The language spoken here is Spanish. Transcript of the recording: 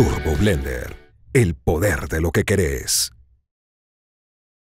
Turbo Blender, el poder de lo que querés.